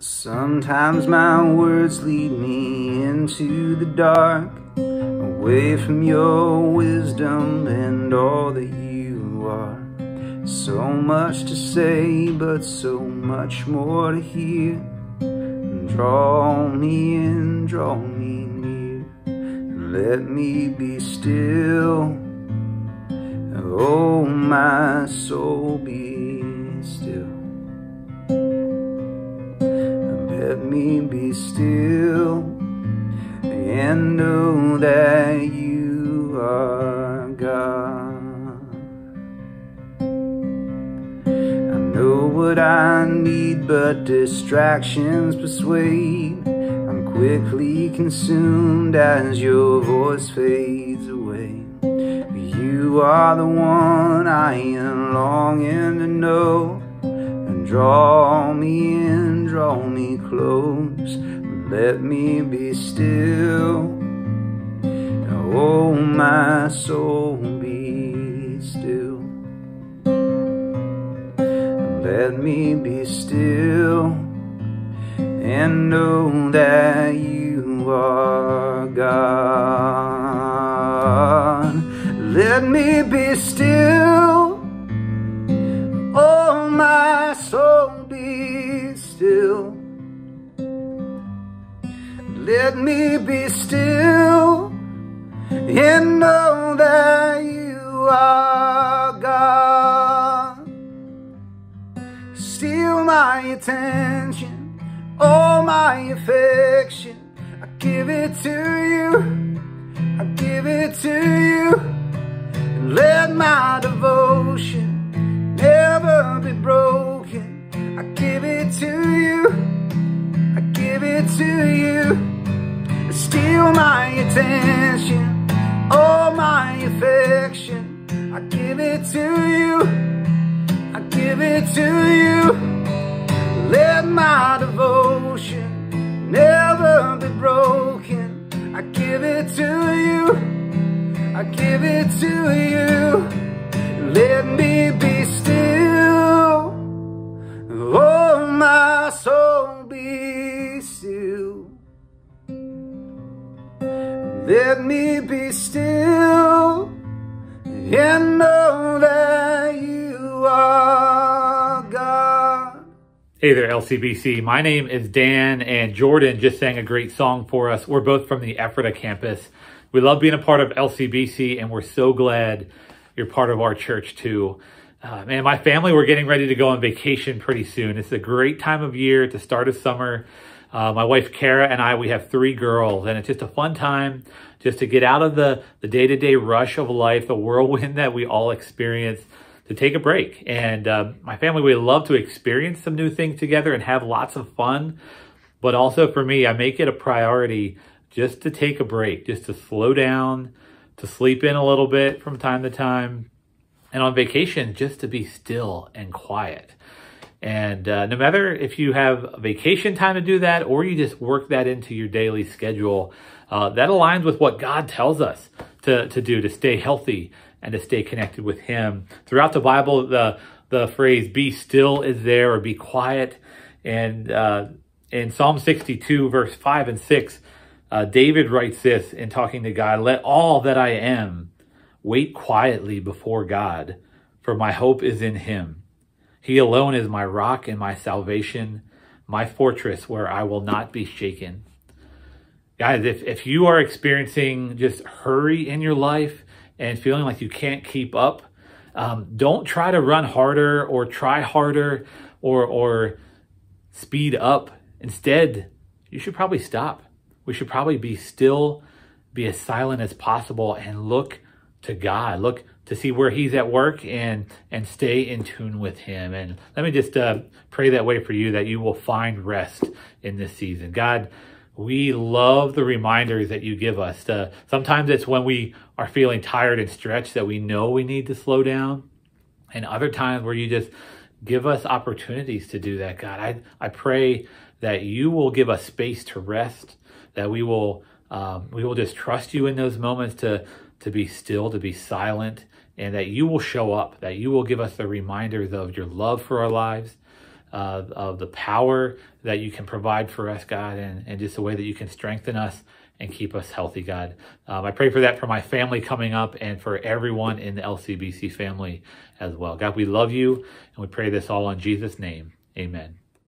Sometimes my words lead me into the dark, away from your wisdom and all that you are. So much to say, but so much more to hear. Draw me in, draw me near, let me be still. Oh, my soul, be still. Let me be still and know that you are God. I know what I need, but distractions persuade. I'm quickly consumed as your voice fades away. You are the one I am longing to know. And draw me in, draw me close. Let me be still. Oh, my soul, be still. Let me be still and know that you are God. Let me be still. Let me be still and know that you are God. Steal my attention, all my affection. I give it to you, I give it to you. And let my devotion never be broken. I give it to you, I give it to you. Steal my attention, all my affection. I give it to you, I give it to you. Let my devotion never be broken. I give it to you, I give it to you. Let me be Let me be still and know that you are God. Hey there, LCBC. My name is Dan, and Jordan just sang a great song for us. We're both from the Ephrata campus. We love being a part of LCBC, and we're so glad you're part of our church too. Uh, man, my family, we're getting ready to go on vacation pretty soon. It's a great time of year to start of summer. Uh, my wife Kara and I, we have three girls, and it's just a fun time just to get out of the the day to day rush of life, the whirlwind that we all experience, to take a break. And uh, my family, we love to experience some new things together and have lots of fun. But also for me, I make it a priority just to take a break, just to slow down, to sleep in a little bit from time to time, and on vacation, just to be still and quiet. And uh, no matter if you have vacation time to do that or you just work that into your daily schedule, uh, that aligns with what God tells us to, to do to stay healthy and to stay connected with Him. Throughout the Bible, the, the phrase be still is there or be quiet. And uh, in Psalm 62, verse 5 and 6, uh, David writes this in talking to God Let all that I am wait quietly before God, for my hope is in Him. He alone is my rock and my salvation, my fortress where I will not be shaken. Guys, if, if you are experiencing just hurry in your life and feeling like you can't keep up, um, don't try to run harder or try harder or, or speed up. Instead, you should probably stop. We should probably be still, be as silent as possible and look to God. Look to see where he's at work and and stay in tune with him. And let me just uh, pray that way for you that you will find rest in this season. God, we love the reminders that you give us. Uh, sometimes it's when we are feeling tired and stretched that we know we need to slow down. And other times where you just give us opportunities to do that, God. I, I pray that you will give us space to rest, that we will um, we will just trust you in those moments to to be still, to be silent, and that you will show up, that you will give us the reminders of your love for our lives, uh, of the power that you can provide for us, God, and, and just the way that you can strengthen us and keep us healthy, God. Um, I pray for that for my family coming up and for everyone in the LCBC family as well. God, we love you and we pray this all in Jesus' name. Amen.